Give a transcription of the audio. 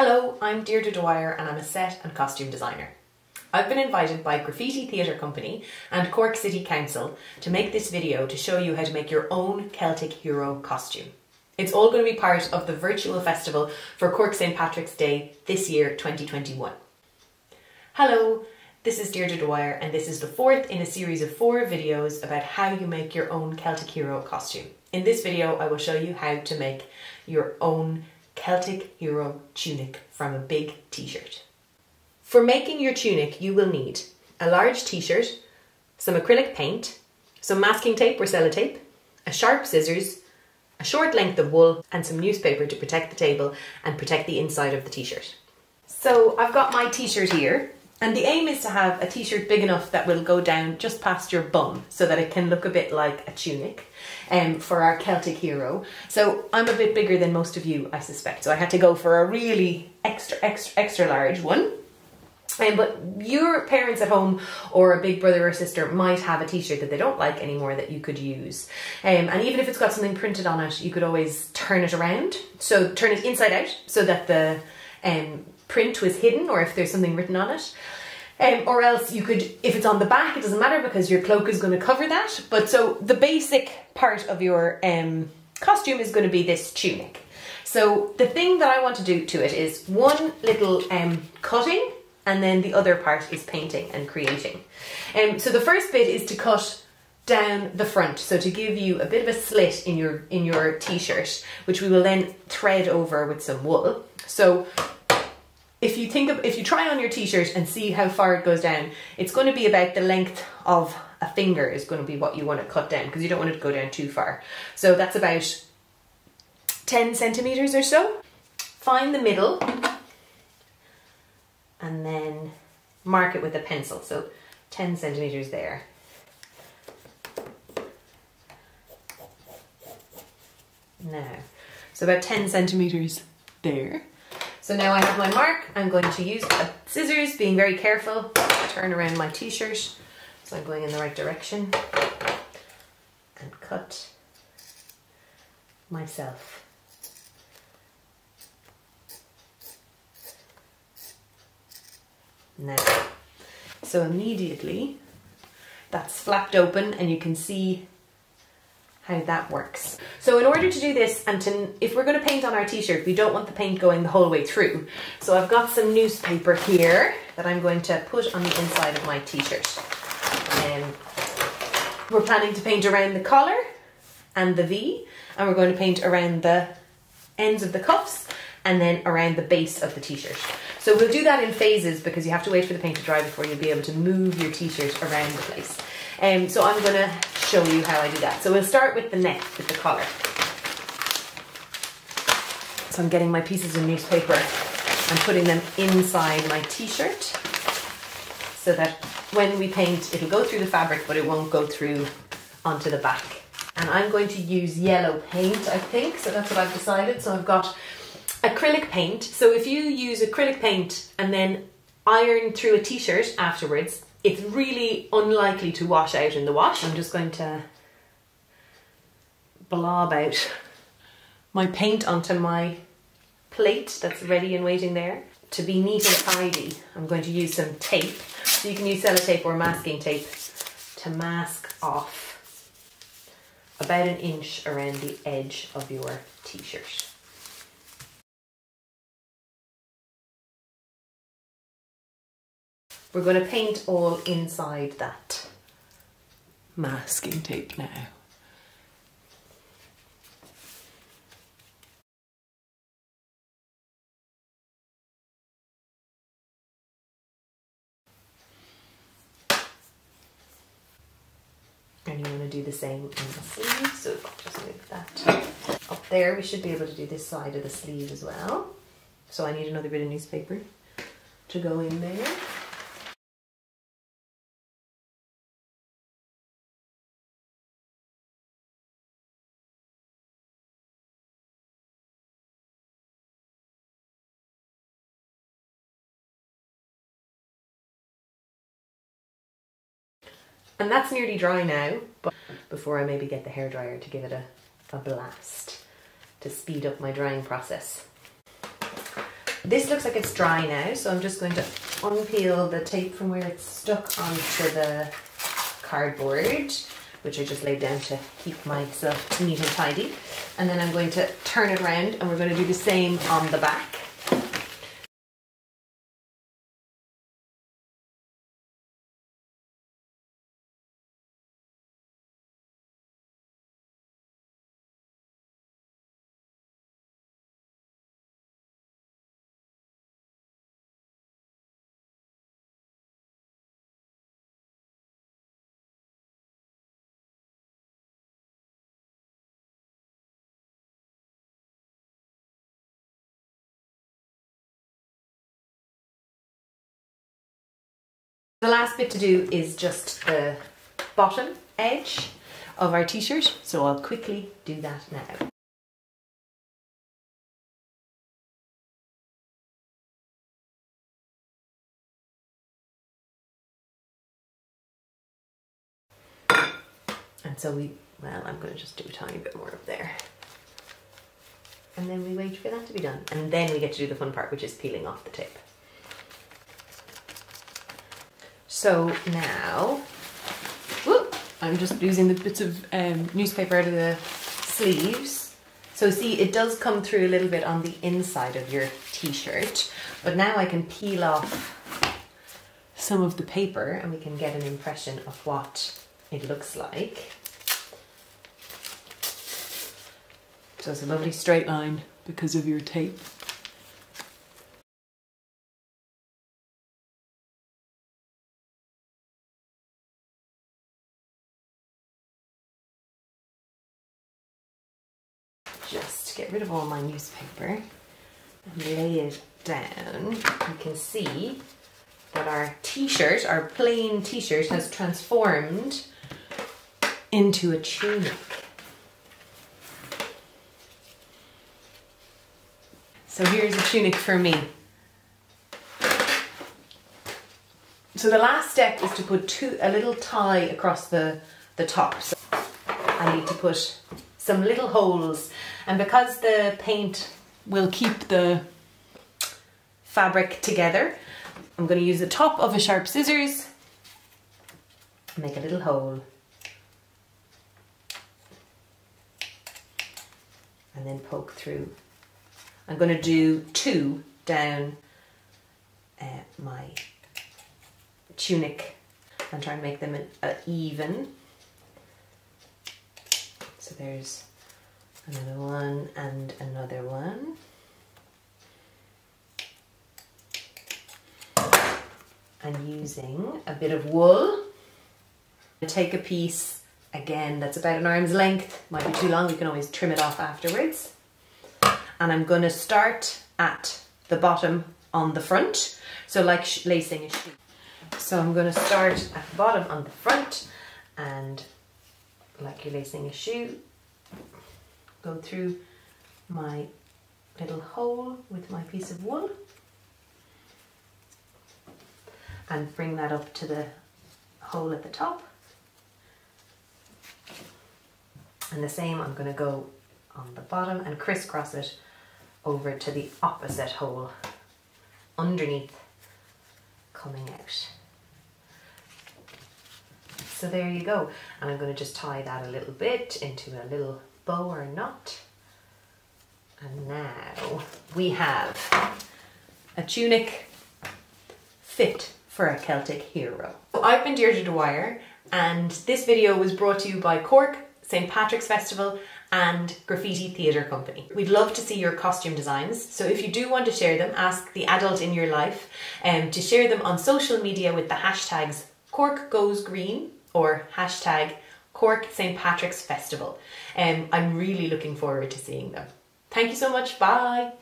Hello, I'm Deirdre Dwyer and I'm a set and costume designer. I've been invited by Graffiti Theatre Company and Cork City Council to make this video to show you how to make your own Celtic hero costume. It's all going to be part of the virtual festival for Cork St Patrick's Day this year, 2021. Hello, this is Deirdre Dwyer and this is the fourth in a series of four videos about how you make your own Celtic hero costume. In this video I will show you how to make your own Celtic hero tunic from a big t-shirt. For making your tunic you will need a large t-shirt, some acrylic paint, some masking tape or sellotape, a sharp scissors, a short length of wool and some newspaper to protect the table and protect the inside of the t-shirt. So I've got my t-shirt here and the aim is to have a t-shirt big enough that will go down just past your bum so that it can look a bit like a tunic um, for our Celtic hero. So I'm a bit bigger than most of you, I suspect. So I had to go for a really extra, extra, extra large one. Um, but your parents at home or a big brother or sister might have a t-shirt that they don't like anymore that you could use. Um, and even if it's got something printed on it, you could always turn it around. So turn it inside out so that the um, print was hidden or if there's something written on it. Um, or else you could, if it's on the back, it doesn't matter because your cloak is going to cover that. But so the basic part of your um, costume is going to be this tunic. So the thing that I want to do to it is one little um, cutting and then the other part is painting and creating. Um, so the first bit is to cut down the front so to give you a bit of a slit in your in your t-shirt which we will then thread over with some wool so if you think of, if you try on your t-shirt and see how far it goes down, it's going to be about the length of a finger is going to be what you want to cut down because you don't want it to go down too far. So that's about 10 centimeters or so. Find the middle and then mark it with a pencil. So 10 centimeters there. Now, so about 10 centimeters there. So now I have my mark, I'm going to use scissors, being very careful, turn around my t-shirt so I'm going in the right direction and cut myself. Now, so immediately that's flapped open and you can see how that works. So in order to do this and to, if we're going to paint on our t-shirt, we don't want the paint going the whole way through. So I've got some newspaper here that I'm going to put on the inside of my t-shirt. Um, we're planning to paint around the collar and the V and we're going to paint around the ends of the cuffs and then around the base of the t-shirt. So we'll do that in phases because you have to wait for the paint to dry before you'll be able to move your t-shirt around the place. Um, so I'm to show you how I do that. So we'll start with the neck, with the collar. So I'm getting my pieces of newspaper and putting them inside my t-shirt so that when we paint, it'll go through the fabric, but it won't go through onto the back. And I'm going to use yellow paint, I think, so that's what I've decided. So I've got acrylic paint. So if you use acrylic paint and then iron through a t-shirt afterwards, it's really unlikely to wash out in the wash. I'm just going to blob out my paint onto my plate that's ready and waiting there. To be neat and tidy, I'm going to use some tape. So you can use sellotape or masking tape to mask off about an inch around the edge of your t-shirt. We're going to paint all inside that masking tape now. And you want to do the same on the sleeve, so just move that up there. We should be able to do this side of the sleeve as well. So I need another bit of newspaper to go in there. And that's nearly dry now, but before I maybe get the hairdryer to give it a, a blast to speed up my drying process. this looks like it's dry now, so I'm just going to unpeel the tape from where it's stuck onto the cardboard, which I just laid down to keep myself neat and tidy. And then I'm going to turn it around and we're going to do the same on the back. The last bit to do is just the bottom edge of our t-shirt, so I'll quickly do that now. And so we, well, I'm going to just do a tiny bit more up there. And then we wait for that to be done. And then we get to do the fun part, which is peeling off the tape. So now, whoop, I'm just using the bits of um, newspaper out of the sleeves. So see, it does come through a little bit on the inside of your t-shirt, but now I can peel off some of the paper and we can get an impression of what it looks like. So it's a lovely straight line because of your tape. Just get rid of all my newspaper and lay it down, you can see that our t-shirt, our plain t-shirt has transformed into a tunic. So here's a tunic for me. So the last step is to put two, a little tie across the, the top. So I need to put some little holes and because the paint will keep the fabric together I'm going to use the top of a sharp scissors make a little hole and then poke through. I'm going to do two down uh, my tunic and try and make them an, even so there's another one and another one. I'm using a bit of wool. Take a piece, again, that's about an arm's length. Might be too long, we can always trim it off afterwards. And I'm gonna start at the bottom on the front. So like lacing a shoe. So I'm gonna start at the bottom on the front and like you're lacing a shoe, go through my little hole with my piece of wool and bring that up to the hole at the top. And the same, I'm going to go on the bottom and crisscross it over to the opposite hole underneath coming out. So there you go. And I'm going to just tie that a little bit into a little bow or knot. And now we have a tunic fit for a Celtic hero. I've been Deirdre Dwyer and this video was brought to you by Cork, St Patrick's Festival and Graffiti Theatre Company. We'd love to see your costume designs, so if you do want to share them, ask the adult in your life um, to share them on social media with the hashtags Cork Goes Green or hashtag Cork St Patrick's Festival. Um, I'm really looking forward to seeing them. Thank you so much. Bye.